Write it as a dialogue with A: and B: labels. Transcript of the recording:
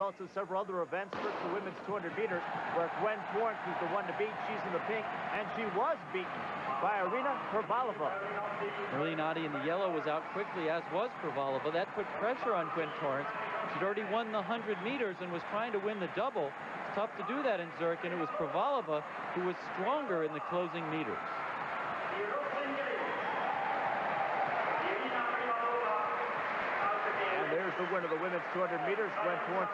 A: Also, several other events. First, the women's 200 meters, where Gwen Torrence was the one to beat. She's in the pink, and she was beaten by Irina Privalova.
B: Merlene in the yellow was out quickly, as was Privalova. That put pressure on Gwen Torrence. She'd already won the 100 meters and was trying to win the double. It's tough to do that in Zurich, and it was Privalova who was stronger in the closing meters.
A: And there's the winner of the women's 200 meters, Gwen Torrence.